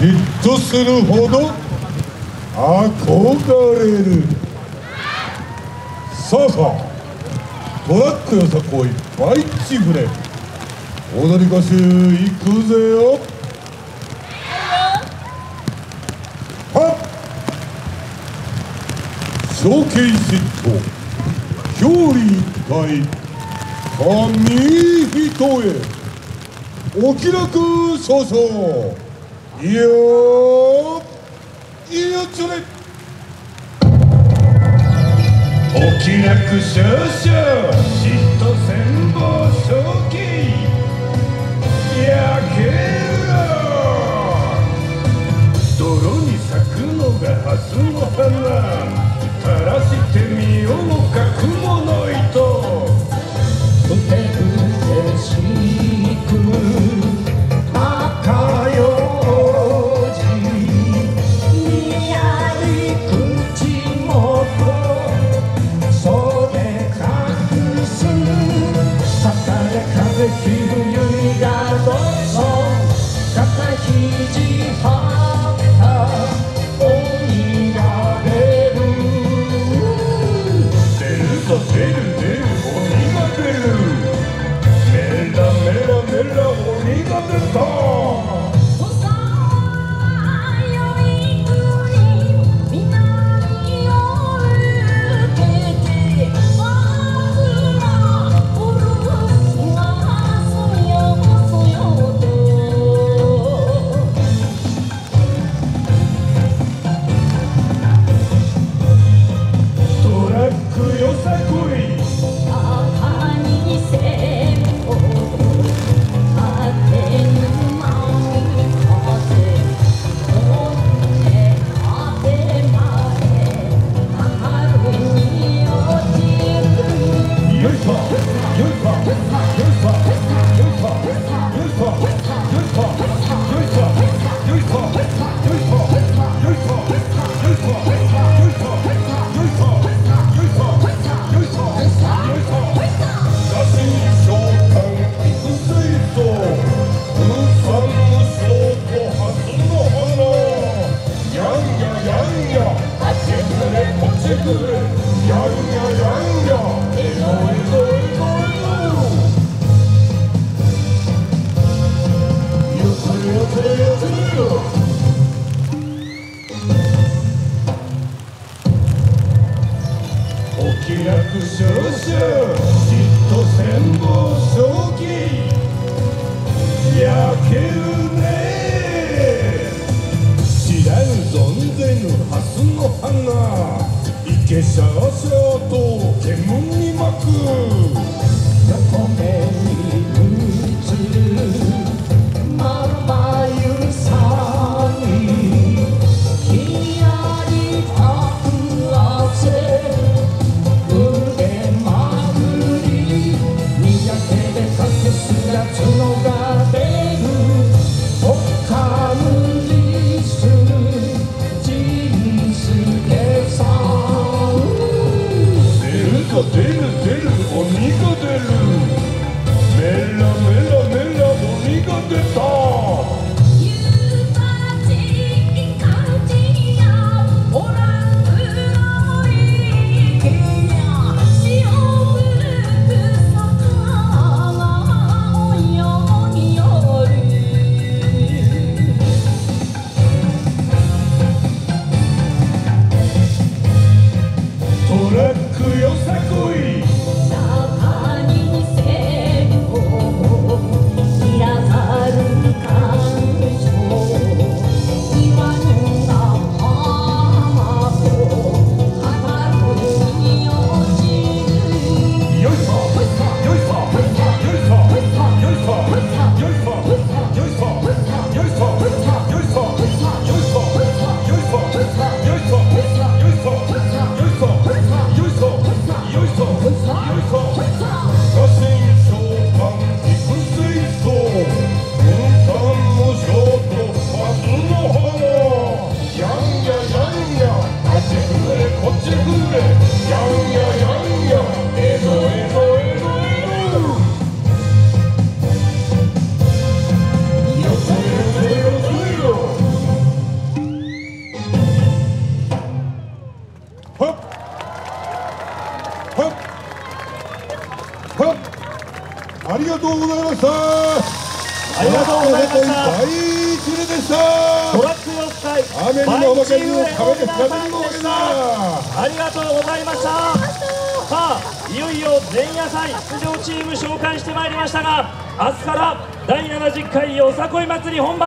嫉妬するほど憧れる。さあさあトラックよさこいっぱいちぐれ踊り歌手いくぜよ。はっ。証券嫉妬表裏一体紙一重お気楽少々よーいよつれ。お気楽少々嫉妬せん。the pig. 気楽少下車はしよう煙に巻く。横目に映るまんゆさにひやりあふあせ腕まくり。苦手で隠すやつの Fui! ありがとうございました。ありがとうございました。大一でした。トラック4回雨にも負けず風に風にも負けずありがとうございました。さあいよいよ前夜祭出場チーム紹介してまいりましたが明日から第70回よさこい祭り本番